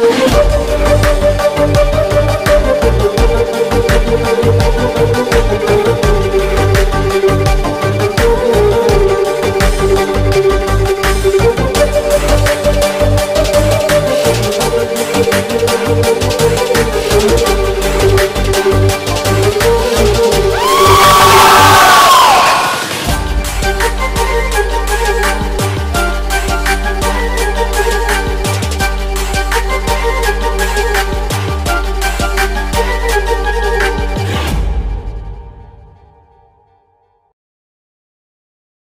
¡Gracias!